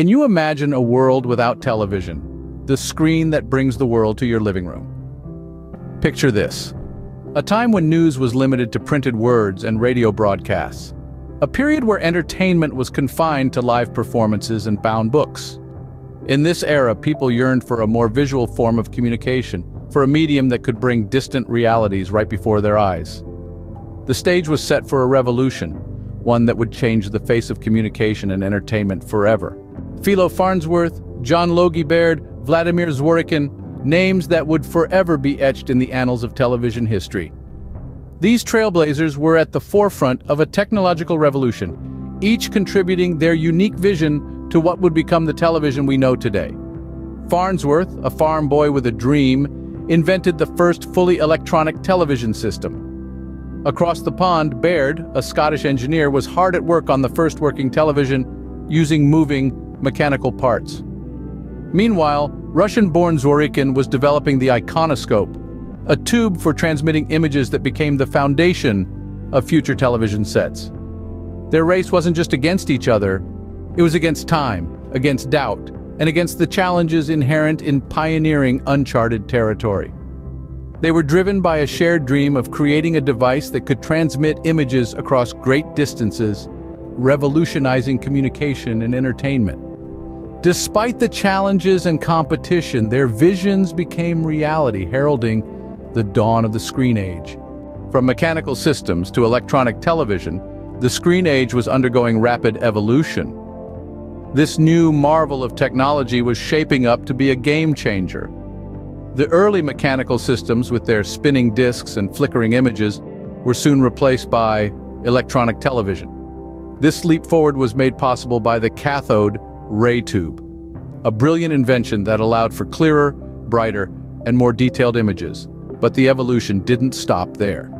Can you imagine a world without television? The screen that brings the world to your living room. Picture this. A time when news was limited to printed words and radio broadcasts. A period where entertainment was confined to live performances and bound books. In this era, people yearned for a more visual form of communication, for a medium that could bring distant realities right before their eyes. The stage was set for a revolution, one that would change the face of communication and entertainment forever. Philo Farnsworth, John Logie Baird, Vladimir Zworykin, names that would forever be etched in the annals of television history. These trailblazers were at the forefront of a technological revolution, each contributing their unique vision to what would become the television we know today. Farnsworth, a farm boy with a dream, invented the first fully electronic television system. Across the pond, Baird, a Scottish engineer, was hard at work on the first working television using moving, mechanical parts. Meanwhile, Russian-born Zworykin was developing the iconoscope, a tube for transmitting images that became the foundation of future television sets. Their race wasn't just against each other, it was against time, against doubt, and against the challenges inherent in pioneering uncharted territory. They were driven by a shared dream of creating a device that could transmit images across great distances, revolutionizing communication and entertainment. Despite the challenges and competition, their visions became reality, heralding the dawn of the screen age. From mechanical systems to electronic television, the screen age was undergoing rapid evolution. This new marvel of technology was shaping up to be a game changer. The early mechanical systems with their spinning discs and flickering images were soon replaced by electronic television. This leap forward was made possible by the cathode ray tube, a brilliant invention that allowed for clearer, brighter, and more detailed images. But the evolution didn't stop there.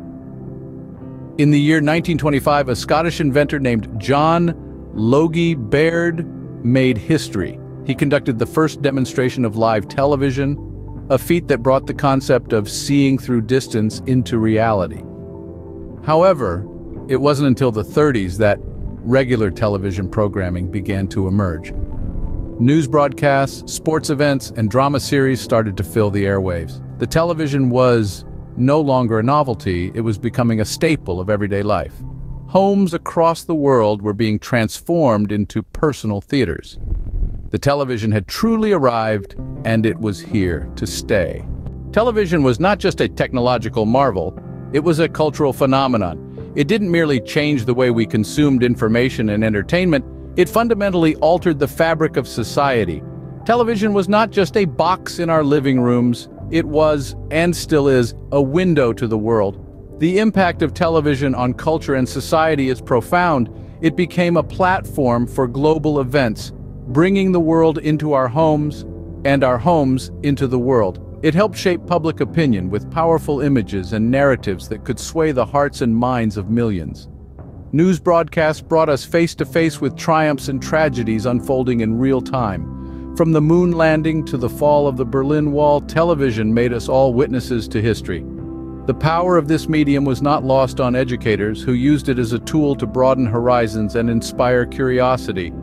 In the year 1925, a Scottish inventor named John Logie Baird made history. He conducted the first demonstration of live television, a feat that brought the concept of seeing through distance into reality. However, it wasn't until the 30s that regular television programming began to emerge. News broadcasts, sports events, and drama series started to fill the airwaves. The television was no longer a novelty, it was becoming a staple of everyday life. Homes across the world were being transformed into personal theaters. The television had truly arrived, and it was here to stay. Television was not just a technological marvel, it was a cultural phenomenon. It didn't merely change the way we consumed information and entertainment, it fundamentally altered the fabric of society. Television was not just a box in our living rooms, it was, and still is, a window to the world. The impact of television on culture and society is profound. It became a platform for global events, bringing the world into our homes and our homes into the world. It helped shape public opinion with powerful images and narratives that could sway the hearts and minds of millions. News broadcasts brought us face-to-face with triumphs and tragedies unfolding in real time. From the moon landing to the fall of the Berlin Wall, television made us all witnesses to history. The power of this medium was not lost on educators who used it as a tool to broaden horizons and inspire curiosity.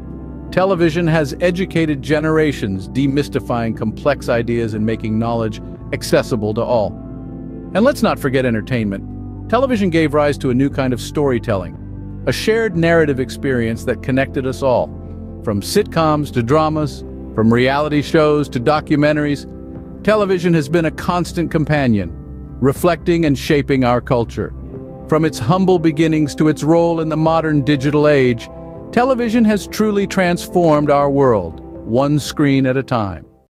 Television has educated generations, demystifying complex ideas and making knowledge accessible to all. And let's not forget entertainment. Television gave rise to a new kind of storytelling, a shared narrative experience that connected us all. From sitcoms to dramas, from reality shows to documentaries, television has been a constant companion, reflecting and shaping our culture. From its humble beginnings to its role in the modern digital age, Television has truly transformed our world, one screen at a time.